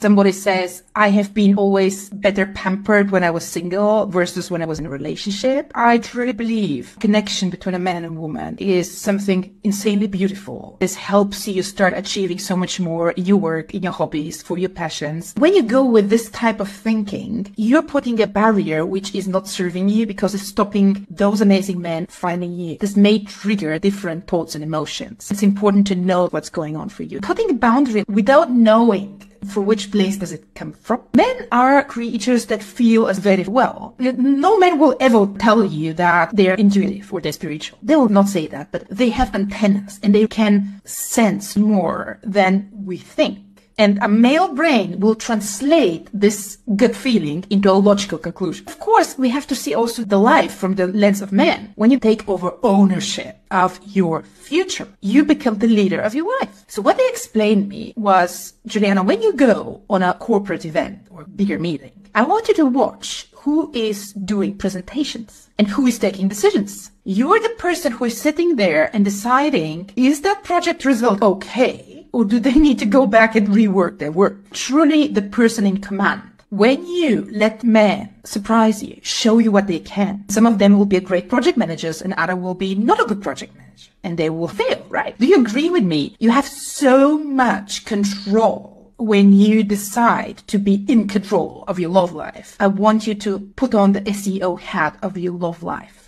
Somebody says, I have been always better pampered when I was single versus when I was in a relationship. I truly believe connection between a man and woman is something insanely beautiful. This helps you start achieving so much more in your work, in your hobbies, for your passions. When you go with this type of thinking, you're putting a barrier which is not serving you because it's stopping those amazing men finding you. This may trigger different thoughts and emotions. It's important to know what's going on for you. Putting a boundary without knowing for which place does it come from? Men are creatures that feel as very well. No man will ever tell you that they're intuitive or they're spiritual. They will not say that, but they have antennas and they can sense more than we think. And a male brain will translate this gut feeling into a logical conclusion. Of course, we have to see also the life from the lens of man. When you take over ownership of your future, you become the leader of your life. So what they explained me was, Juliana, when you go on a corporate event or bigger meeting, I want you to watch who is doing presentations and who is taking decisions. You're the person who is sitting there and deciding, is that project result okay? Or do they need to go back and rework their work? Truly the person in command. When you let men surprise you, show you what they can, some of them will be great project managers and other will be not a good project manager and they will fail, right? Do you agree with me? You have so much control when you decide to be in control of your love life. I want you to put on the CEO hat of your love life.